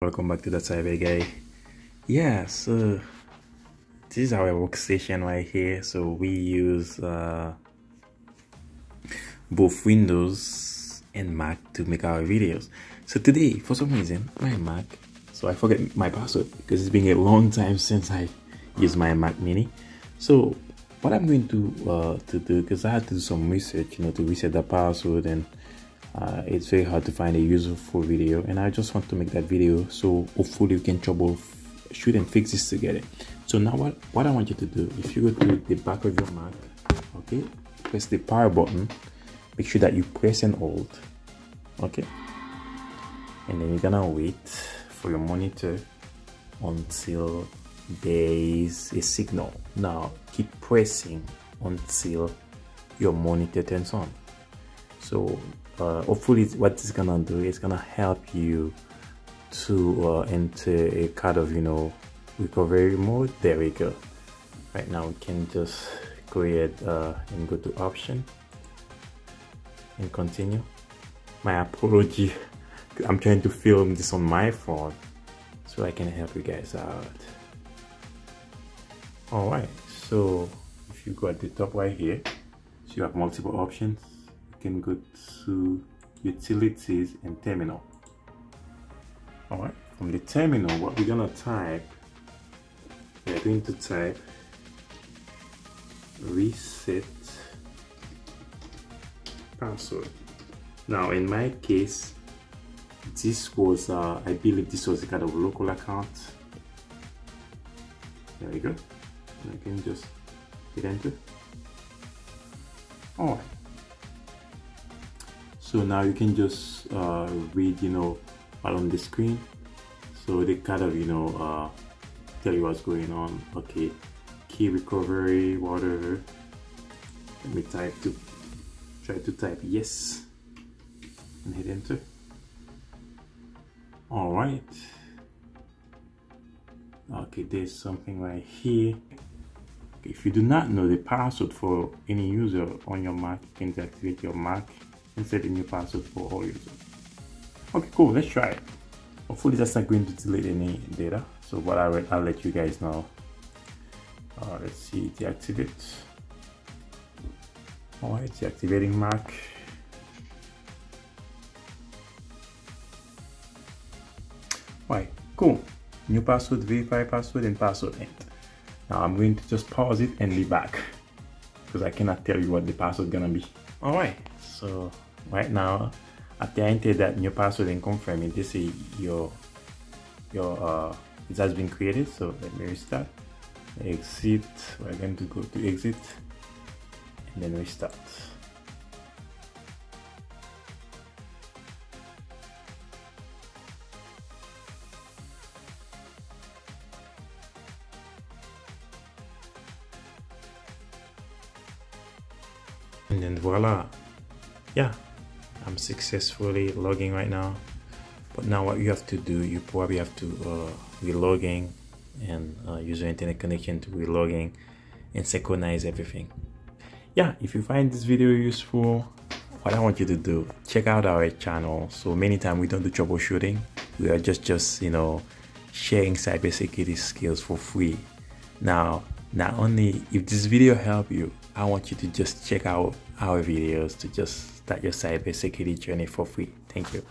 welcome back to the cyber guy yeah so this is our workstation right here. So we use uh, both windows and mac to make our videos. So today for some reason my mac so i forget my password because it's been a long time since i used my mac mini. So what i'm going to uh, to do because i had to do some research you know to reset the password and uh, it's very hard to find a useful video and I just want to make that video so hopefully we can troubleshoot and fix this together. So now what, what I want you to do if you go to the back of your Mac okay press the power button make sure that you press and hold okay? And then you're gonna wait for your monitor until there is a signal. Now keep pressing until your monitor turns on. So uh, hopefully what it's gonna do is gonna help you to uh, enter a kind of you know recovery mode. There we go. Right now we can just go ahead uh, and go to option and continue. My apology. I'm trying to film this on my phone so I can help you guys out. Alright so if you go at the top right here so you have multiple options can go to utilities and terminal. All right from the terminal what we're gonna type we're going to type reset password. Now in my case this was uh, I believe this was a kind of local account. There we go. I can just hit enter. All right so now you can just uh, read you know on the screen. So they kind of you know uh, tell you what's going on. Okay key recovery whatever let me type to try to type yes and hit enter. All right. Okay there's something right here. If you do not know the password for any user on your mac you can deactivate your mac and set a new password for all users. Okay, cool. Let's try it. Hopefully that's not going to delete any data. So what I will, I'll let you guys know. Uh, let's see, deactivate. All right, deactivating Mac. Right, cool. New password, verify password, and password end. Now I'm going to just pause it and be back because I cannot tell you what the password is gonna be. All right, so right now after I enter that new password and confirm it this is your your uh it has been created so let me restart. Exit we're going to go to exit and then restart. And then voila. Yeah I'm successfully logging right now. But now what you have to do you probably have to uh, relogging and uh, use your internet connection to relogging and synchronize everything. Yeah if you find this video useful what I want you to do check out our channel. So many times we don't do troubleshooting. We are just just you know sharing cybersecurity skills for free. Now not only if this video helped you I want you to just check out our videos to just start your cybersecurity journey for free. Thank you.